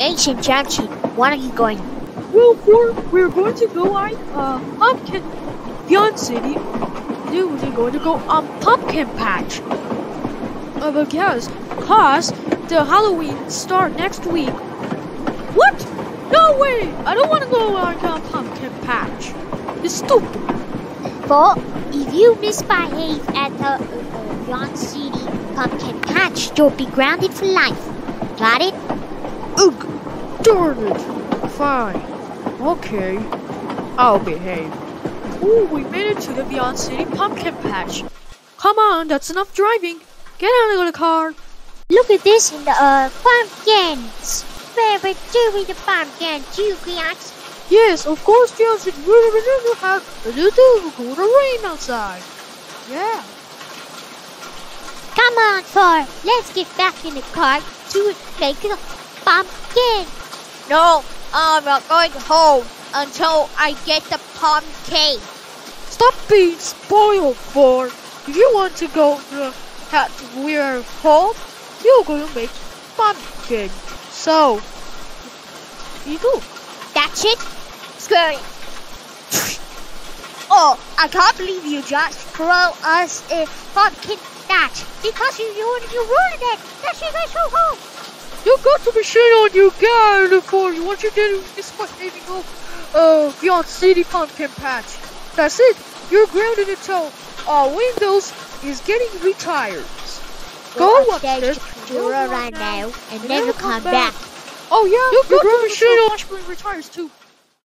Ancient Jamchi, what are you going? Well, for we're going to go on uh pumpkin Vyond City. Then we're going to go on pumpkin patch. Uh, because cause the Halloween start next week. What? No way! I don't want to go on pumpkin patch. It's stupid. But if you misbehave at the uh, Vyond City pumpkin patch, you'll be grounded for life. Got it? Ugh, darn it. Fine. Okay. I'll behave. Ooh, we made it to the Vyond City pumpkin patch. Come on, that's enough driving. Get out of the car. Look at this in the uh, pumpkins. Where we doing the pumpkin guys? Yes, of course, Johnson. We're going to have a little cool rain outside. Yeah. Come on, Four. Let's get back in the car to make the pumpkin. No, I'm not going home until I get the pumpkin. Stop being spoiled, Four. If you want to go to have we're home, you're going to make pumpkin. So, you do. That's it? Scary. oh, I can't believe you just throw us a pumpkin patch because you you, you ruined it. That's you guys go home. You got to be shit on you guys before you want you to this much maybe go uh Vyond City pumpkin patch. That's it. You're grounded until uh Windows is getting retired. Go upstairs to Pandora right now and never come back. Oh yeah, you got to be shit on retires too.